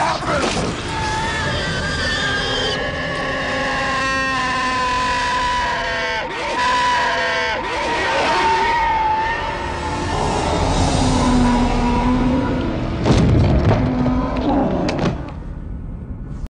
happens!